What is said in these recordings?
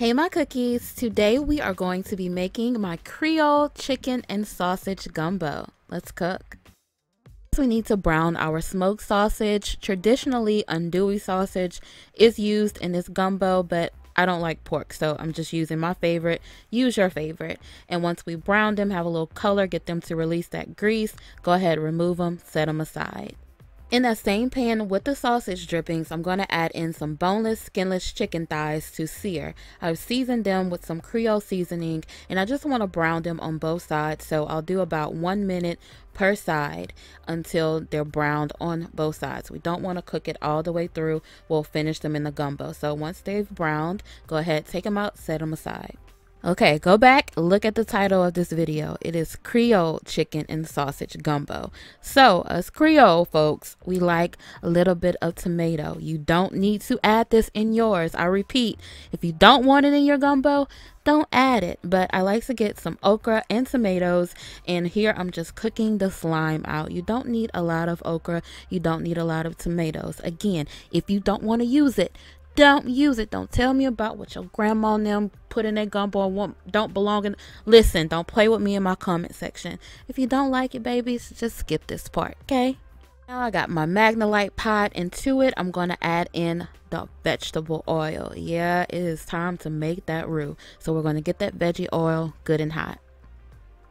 Hey my cookies, today we are going to be making my Creole chicken and sausage gumbo. Let's cook. we need to brown our smoked sausage. Traditionally, andouille sausage is used in this gumbo, but I don't like pork, so I'm just using my favorite. Use your favorite. And once we brown them, have a little color, get them to release that grease, go ahead, remove them, set them aside. In that same pan with the sausage drippings, I'm going to add in some boneless, skinless chicken thighs to sear. I've seasoned them with some Creole seasoning and I just want to brown them on both sides. So I'll do about one minute per side until they're browned on both sides. We don't want to cook it all the way through. We'll finish them in the gumbo. So once they've browned, go ahead, take them out, set them aside. Okay, go back, look at the title of this video. It is Creole Chicken and Sausage Gumbo. So, as Creole folks, we like a little bit of tomato. You don't need to add this in yours. I repeat, if you don't want it in your gumbo, don't add it. But I like to get some okra and tomatoes. And here I'm just cooking the slime out. You don't need a lot of okra. You don't need a lot of tomatoes. Again, if you don't want to use it, don't use it. Don't tell me about what your grandma and them put in their gumbo and don't belong in. Listen, don't play with me in my comment section. If you don't like it, babies, just skip this part, okay? Now I got my Magnalite pot. Into it, I'm going to add in the vegetable oil. Yeah, it is time to make that roux. So we're going to get that veggie oil good and hot.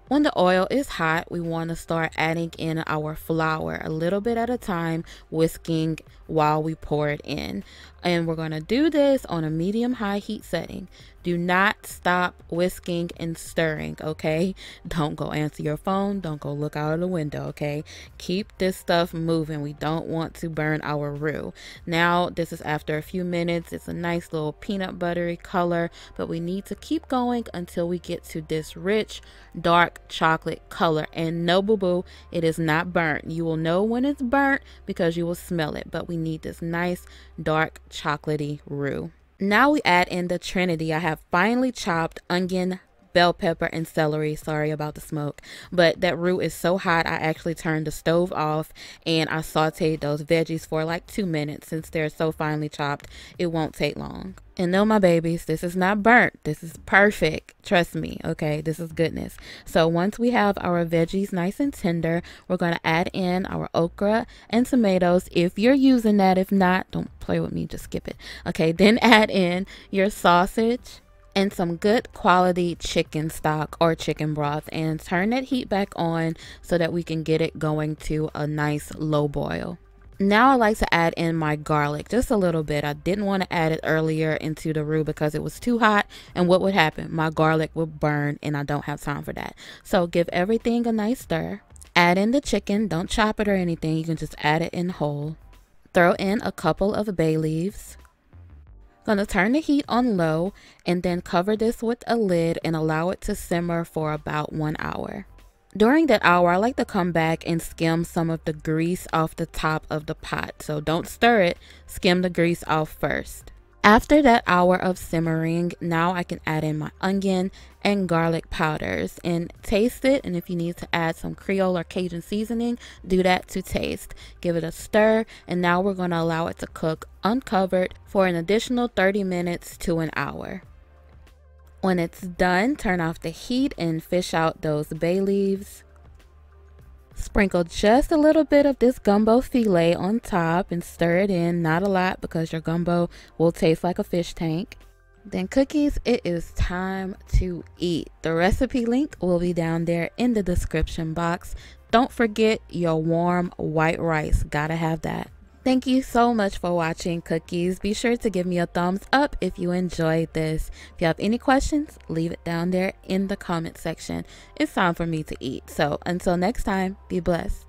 When the oil is hot, we want to start adding in our flour a little bit at a time, whisking while we pour it in. And we're going to do this on a medium high heat setting. Do not stop whisking and stirring, okay? Don't go answer your phone. Don't go look out of the window, okay? Keep this stuff moving. We don't want to burn our roux. Now, this is after a few minutes. It's a nice little peanut buttery color, but we need to keep going until we get to this rich, dark chocolate color. And no boo-boo, it is not burnt. You will know when it's burnt because you will smell it, but we need this nice, dark, chocolatey roux. Now we add in the trinity. I have finely chopped onion, bell pepper, and celery. Sorry about the smoke. But that roux is so hot, I actually turned the stove off and I sauteed those veggies for like two minutes. Since they're so finely chopped, it won't take long. And no, my babies, this is not burnt. This is perfect. Trust me, okay? This is goodness. So once we have our veggies nice and tender, we're going to add in our okra and tomatoes. If you're using that, if not, don't play with me. Just skip it. Okay, then add in your sausage and some good quality chicken stock or chicken broth and turn that heat back on so that we can get it going to a nice low boil. Now I like to add in my garlic just a little bit. I didn't want to add it earlier into the roux because it was too hot and what would happen? My garlic would burn and I don't have time for that. So give everything a nice stir. Add in the chicken. Don't chop it or anything. You can just add it in whole. Throw in a couple of bay leaves. Gonna turn the heat on low and then cover this with a lid and allow it to simmer for about one hour. During that hour, I like to come back and skim some of the grease off the top of the pot. So don't stir it, skim the grease off first. After that hour of simmering, now I can add in my onion and garlic powders and taste it. And if you need to add some Creole or Cajun seasoning, do that to taste. Give it a stir, and now we're going to allow it to cook uncovered for an additional 30 minutes to an hour. When it's done, turn off the heat and fish out those bay leaves. Sprinkle just a little bit of this gumbo filé on top and stir it in. Not a lot because your gumbo will taste like a fish tank. Then cookies, it is time to eat. The recipe link will be down there in the description box. Don't forget your warm white rice. Gotta have that. Thank you so much for watching Cookies. Be sure to give me a thumbs up if you enjoyed this. If you have any questions, leave it down there in the comment section. It's time for me to eat. So until next time, be blessed.